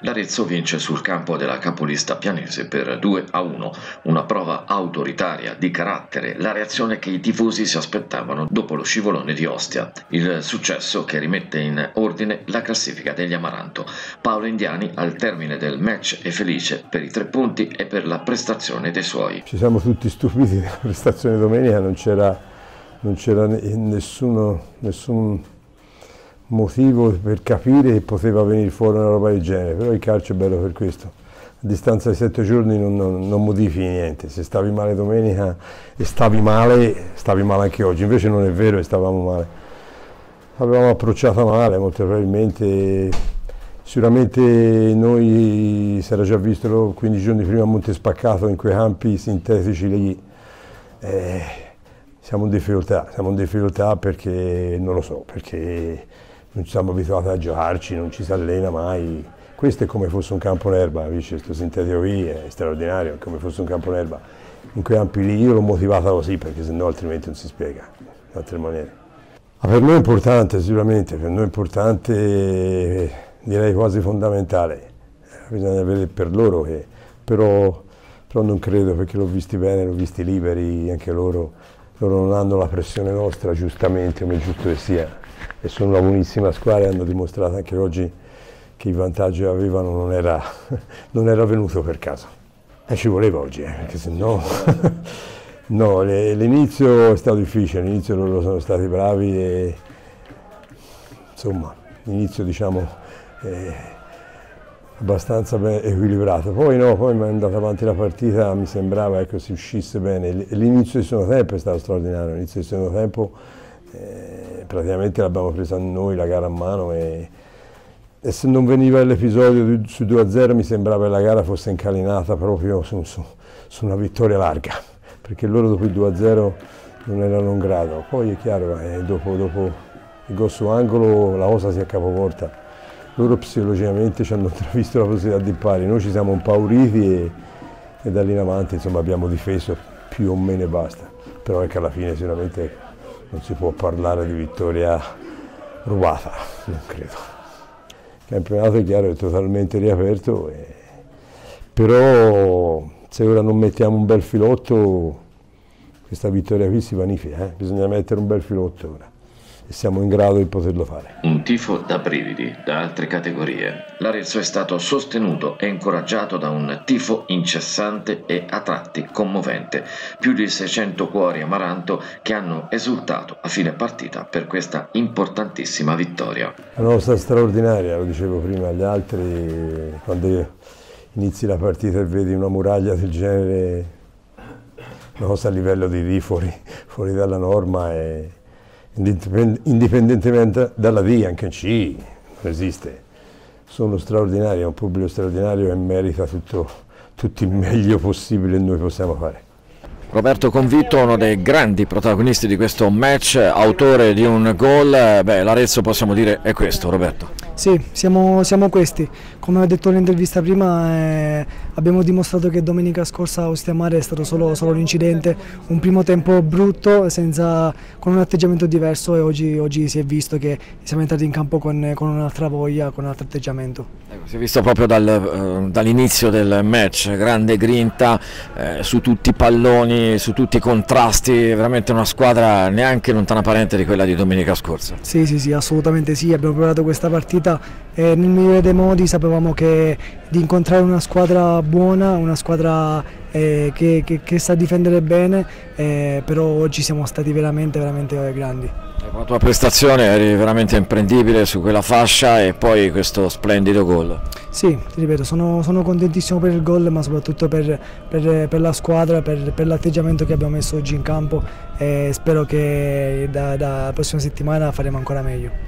L'Arezzo vince sul campo della capolista pianese per 2 a 1, una prova autoritaria di carattere, la reazione che i tifosi si aspettavano dopo lo scivolone di Ostia, il successo che rimette in ordine la classifica degli Amaranto. Paolo Indiani al termine del match è felice per i tre punti e per la prestazione dei suoi. Ci siamo tutti stupiti della prestazione domenica, non c'era, non c'era nessuno, nessun motivo per capire che poteva venire fuori una roba del genere, però il calcio è bello per questo. A distanza di sette giorni non, non, non modifichi niente, se stavi male domenica e stavi male, stavi male anche oggi, invece non è vero che stavamo male. Avevamo approcciato male, molto probabilmente, sicuramente noi si era già visto 15 giorni prima a Monte Spaccato in quei campi sintetici lì. Eh, siamo in difficoltà, siamo in difficoltà perché non lo so, perché non siamo abituati a giocarci, non ci si allena mai. Questo è come fosse un campo d'erba, questo sintetico qui è straordinario, è come fosse un campo d'erba. In quei campi lì io l'ho motivata così perché sennò altrimenti non si spiega in altre maniere. Ma per noi è importante sicuramente, per noi è importante, direi quasi fondamentale. Bisogna vedere per loro che, però, però non credo perché l'ho visti bene, l'ho visti liberi anche loro, loro non hanno la pressione nostra giustamente come giusto che sia e sono una buonissima squadra e hanno dimostrato anche oggi che il vantaggio che avevano non era, non era venuto per caso. E ci voleva oggi, eh, perché se no... no, l'inizio è stato difficile, all'inizio loro sono stati bravi e insomma l'inizio diciamo è abbastanza equilibrato. Poi no, poi mi è andata avanti la partita, mi sembrava che ecco, si uscisse bene. L'inizio del secondo tempo è stato straordinario, l'inizio del secondo tempo eh, praticamente l'abbiamo presa noi la gara a mano e, e se non veniva l'episodio su 2-0 mi sembrava che la gara fosse incalinata proprio su, su, su una vittoria larga, perché loro dopo il 2-0 non erano in grado. Poi è chiaro, eh, dopo, dopo il gol su angolo la cosa si è capovolta. Loro psicologicamente ci hanno visto la possibilità di pari, noi ci siamo impauriti e, e da lì in avanti insomma, abbiamo difeso più o meno e basta. Però è che alla fine sicuramente non si può parlare di vittoria rubata, non credo. Il campionato è chiaro, è totalmente riaperto, e... però se ora non mettiamo un bel filotto, questa vittoria qui si vanifica, eh? bisogna mettere un bel filotto ora e siamo in grado di poterlo fare. Un tifo da brividi da altre categorie. L'Arezzo è stato sostenuto e incoraggiato da un tifo incessante e a tratti commovente. Più di 600 cuori amaranto che hanno esultato a fine partita per questa importantissima vittoria. La nostra straordinaria, lo dicevo prima agli altri, quando inizi la partita e vedi una muraglia del genere, una cosa a livello di D fuori, fuori dalla norma è indipendentemente dalla D, anche in C non esiste. Sono straordinari, è un pubblico straordinario e merita tutto, tutto il meglio possibile che noi possiamo fare. Roberto Convitto, uno dei grandi protagonisti di questo match, autore di un gol, beh l'Arezzo possiamo dire è questo Roberto. Sì, siamo, siamo questi, come ho detto nell'intervista prima eh, abbiamo dimostrato che domenica scorsa a Ostiamare è stato solo, solo un incidente, un primo tempo brutto senza, con un atteggiamento diverso e oggi, oggi, si è visto che siamo entrati in campo con, con un'altra voglia, con un altro atteggiamento. Ecco, si è visto proprio dal, eh, dall'inizio del match, grande grinta eh, su tutti i palloni, su tutti i contrasti, veramente una squadra neanche lontana parente di quella di domenica scorsa. Sì, sì, sì, assolutamente sì, abbiamo provato questa partita partita e nel migliore dei modi sapevamo che di incontrare una squadra buona, una squadra eh, che, che, che, sa difendere bene, eh, però oggi siamo stati veramente, veramente grandi. Con la tua prestazione eri veramente imprendibile su quella fascia e poi questo splendido gol. Sì, ti ripeto, sono, sono contentissimo per il gol ma soprattutto per, per, per la squadra, per, per l'atteggiamento che abbiamo messo oggi in campo e spero che da, da prossima settimana faremo ancora meglio.